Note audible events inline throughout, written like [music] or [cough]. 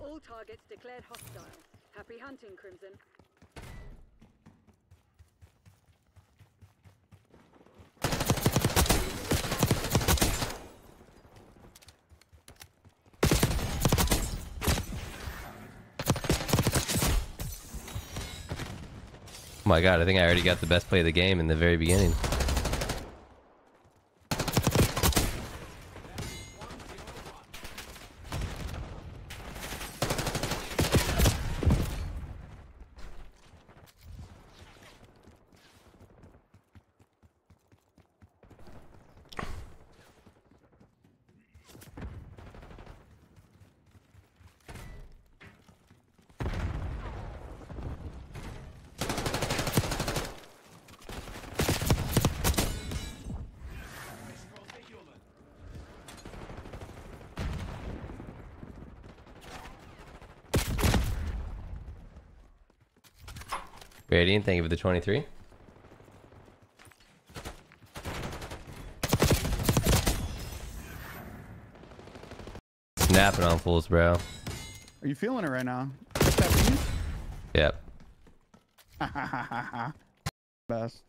All targets declared hostile. Happy hunting, Crimson. Oh my god, I think I already got the best play of the game in the very beginning. Radiant, thank you for the 23. Snapping on fools, bro. Are you feeling it right now? Yep. [laughs] Best.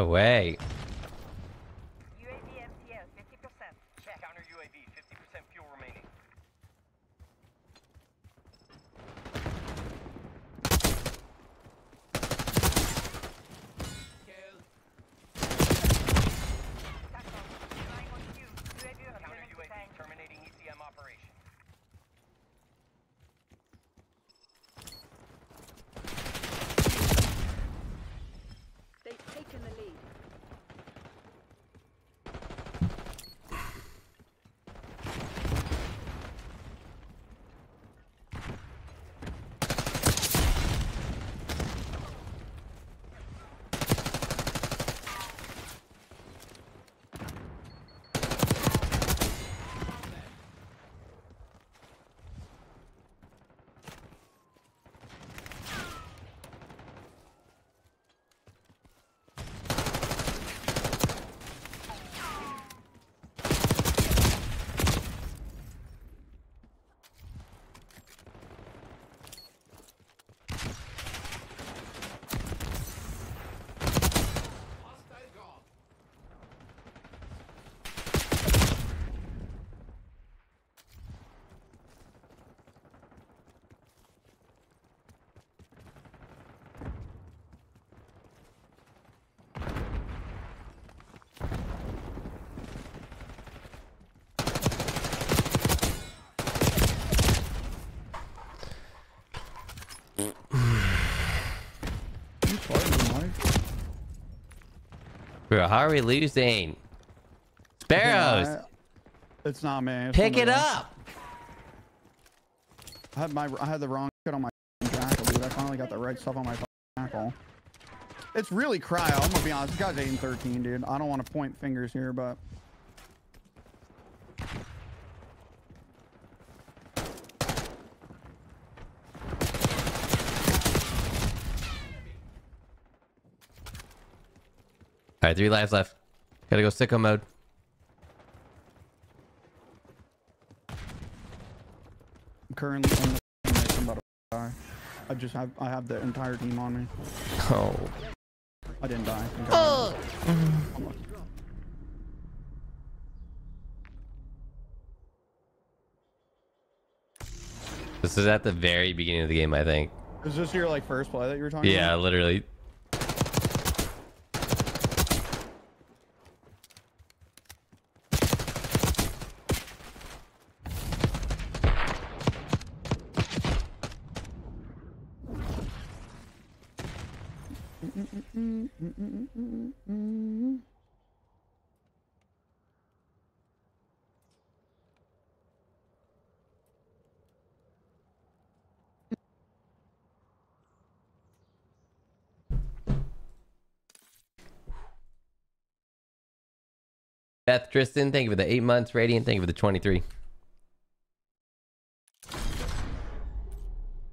No Bro, how are we losing? Sparrows, Yeah, I- it's not me. it's pick it else. up. I had my I had the wrong shit on my jackal, dude. I finally got the right stuff on my jackal. It's really cryo. I'm gonna be honest. This guy's 8 and 13, dude. I don't want to point fingers here, but All right, three lives left. Gotta go sicko mode. I'm currently in the. I'm about to die. I just have I have the entire team on me. Oh. I didn't die. God. Almost. This is at the very beginning of the game, I think. Is this your like first play that you were talking Yeah, about? literally. Beth Tristan, thank you for the eight months. Radiant, thank you for the 23.